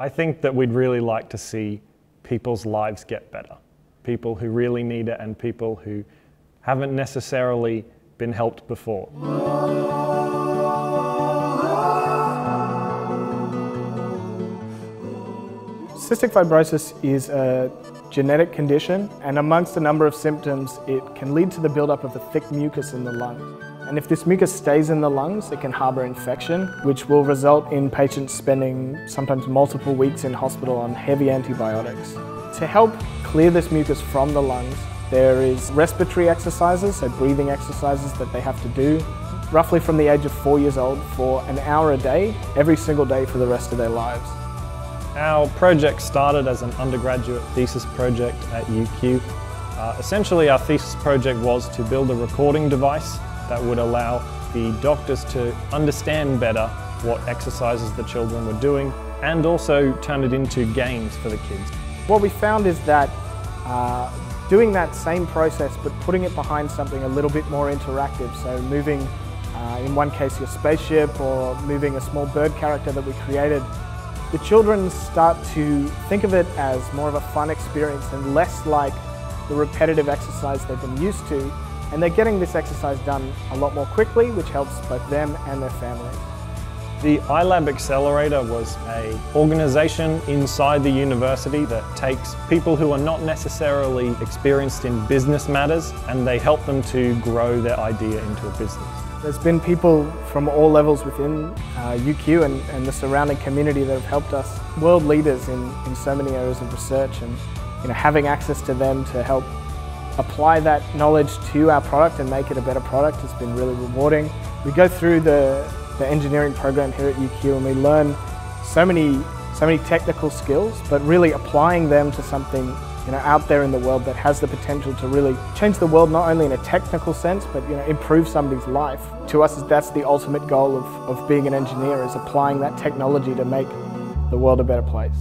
I think that we'd really like to see people's lives get better. People who really need it and people who haven't necessarily been helped before. Cystic fibrosis is a genetic condition and amongst a number of symptoms it can lead to the buildup of a thick mucus in the lungs. And if this mucus stays in the lungs, it can harbour infection, which will result in patients spending sometimes multiple weeks in hospital on heavy antibiotics. To help clear this mucus from the lungs, there is respiratory exercises, so breathing exercises that they have to do, roughly from the age of four years old for an hour a day, every single day for the rest of their lives. Our project started as an undergraduate thesis project at UQ. Uh, essentially our thesis project was to build a recording device that would allow the doctors to understand better what exercises the children were doing and also turn it into games for the kids. What we found is that uh, doing that same process but putting it behind something a little bit more interactive, so moving uh, in one case your spaceship or moving a small bird character that we created, the children start to think of it as more of a fun experience and less like the repetitive exercise they've been used to and they're getting this exercise done a lot more quickly, which helps both them and their family. The iLab Accelerator was a organisation inside the university that takes people who are not necessarily experienced in business matters and they help them to grow their idea into a business. There's been people from all levels within uh, UQ and, and, the surrounding community that have helped us, world leaders in, in so many areas of research and you know, having access to them to help apply that knowledge to our product and make it a better product It's been really rewarding. We go through the, the engineering program here at UQ and we learn so many, so many technical skills, but really applying them to something you know, out there in the world that has the potential to really change the world not only in a technical sense, but you know, improve somebody's life. To us, that's the ultimate goal of, of being an engineer, is applying that technology to make the world a better place.